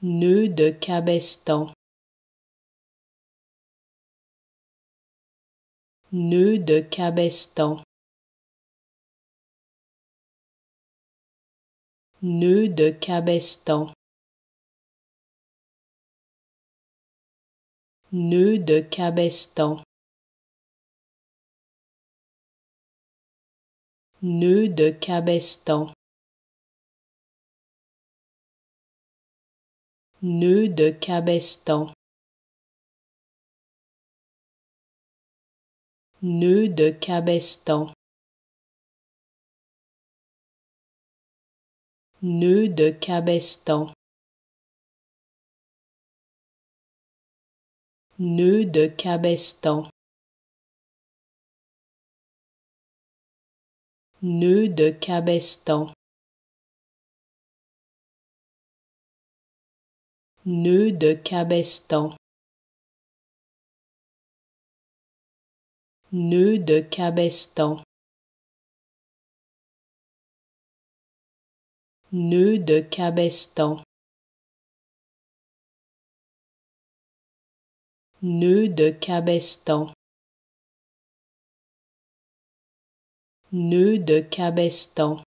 Nœud de cabestan. Nœud de cabestan. Nœud de cabestan. Nœud de cabestan. Nœud de cabestan. Nœud de cabestan. Nœud de cabestan. Nœud de cabestan. Nœud de cabestan. Nœud de cabestan. Nœud de cabestan. Nœud de cabestan. Nœud de cabestan. Nœud de cabestan. Nœud de cabestan.